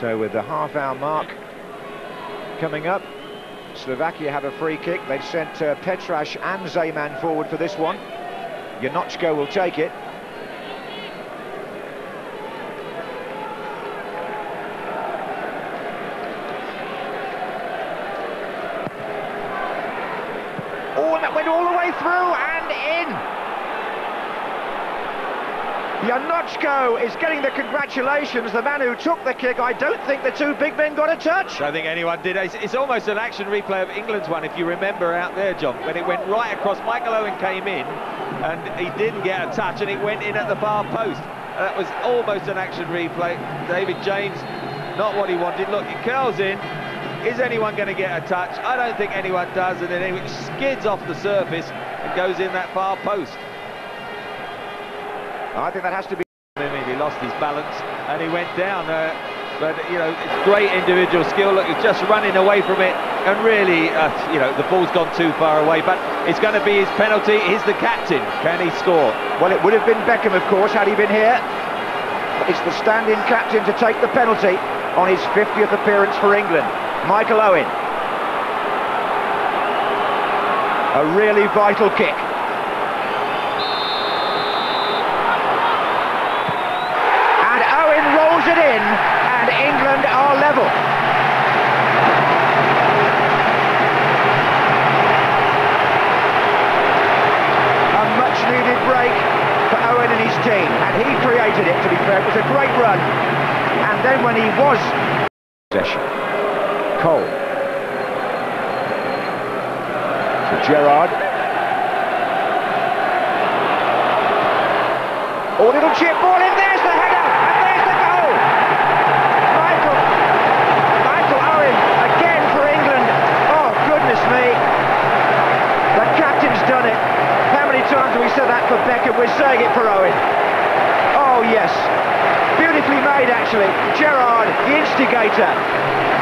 So with the half-hour mark coming up, Slovakia have a free kick. They've sent uh, Petraš and Zeman forward for this one. Janocko will take it. Oh, and that went all the way through and in. Janocko is getting the congratulations, the man who took the kick. I don't think the two big men got a touch. I don't think anyone did. It's, it's, almost an action replay of England's one, if you remember out there, John, when it went right across. Michael Owen came in, and he didn't get a touch, and it went in at the far post. That was almost an action replay. David James, not what he wanted. Look, it curls in. Is anyone going to get a touch? I don't think anyone does, and then it skids off the surface and goes in that far post. I think that has to be. Maybe he lost his balance and he went down. Uh, but you know, it's great individual skill. Look, he's just running away from it, and really, uh, you know, the ball's gone too far away. But it's going to be his penalty. He's the captain. Can he score? Well, it would have been Beckham, of course, had he been here. It's the stand-in captain to take the penalty on his 50th appearance for England. Michael Owen. A really vital kick. And Owen rolls it in, and England are level. A much-needed break for And he created it, to be fair. It was a great run. And then when he was possession, Cole to Gerrard. Oh, little chip ball in, there's the header, and there's the goal! Michael, Michael Owen, again for England. Oh, goodness me. The captain's done it. How many times have we said that for Beckham? We're saying it for Owen. Actually. Gerrard, the instigator.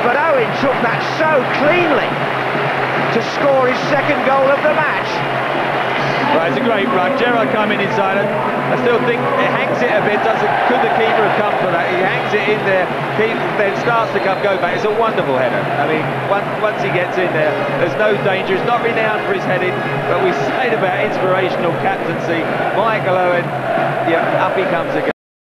But Owen took that so cleanly to score his second goal of the match. Right, it's a great run. Gerrard coming inside it. I still think it hangs it a bit. Doesn't could the keeper have come for that? He hangs it in there, he then starts to come go back. It's a wonderful header. I mean, once, once he gets in there, there's no danger. He's not renowned for his heading, but we said about inspirational captaincy. Michael Owen, yeah, up he comes again.